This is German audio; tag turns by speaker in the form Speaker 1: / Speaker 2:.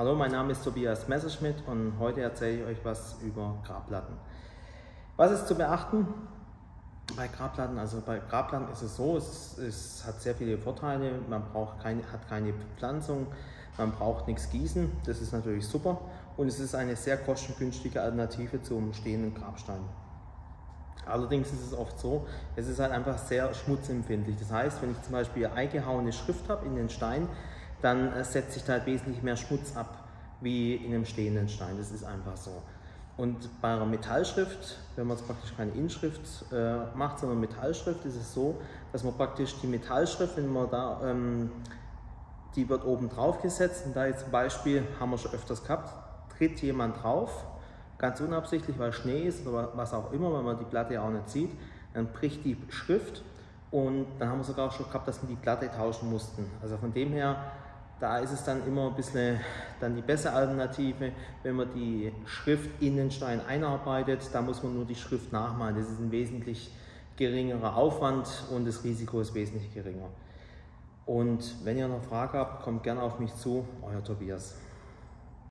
Speaker 1: Hallo, mein Name ist Tobias Messerschmidt und heute erzähle ich euch was über Grabplatten. Was ist zu beachten bei Grabplatten? Also bei Grabplatten ist es so, es, es hat sehr viele Vorteile. Man braucht keine, hat keine Bepflanzung, man braucht nichts gießen, das ist natürlich super. Und es ist eine sehr kostengünstige Alternative zum stehenden Grabstein. Allerdings ist es oft so, es ist halt einfach sehr schmutzempfindlich. Das heißt, wenn ich zum Beispiel eingehauene Schrift habe in den Stein, dann äh, setzt sich da halt wesentlich mehr Schmutz ab wie in einem stehenden Stein. Das ist einfach so. Und bei einer Metallschrift, wenn man jetzt praktisch keine Inschrift äh, macht, sondern Metallschrift, ist es so, dass man praktisch die Metallschrift, wenn man da, ähm, die wird oben drauf gesetzt und da jetzt zum Beispiel, haben wir schon öfters gehabt, tritt jemand drauf, ganz unabsichtlich, weil Schnee ist oder was auch immer, weil man die Platte ja auch nicht sieht, dann bricht die Schrift und dann haben wir sogar schon gehabt, dass wir die Platte tauschen mussten. Also von dem her da ist es dann immer ein bisschen dann die bessere Alternative, wenn man die Schrift in den Stein einarbeitet. Da muss man nur die Schrift nachmalen. Das ist ein wesentlich geringerer Aufwand und das Risiko ist wesentlich geringer. Und wenn ihr noch Fragen habt, kommt gerne auf mich zu, euer Tobias.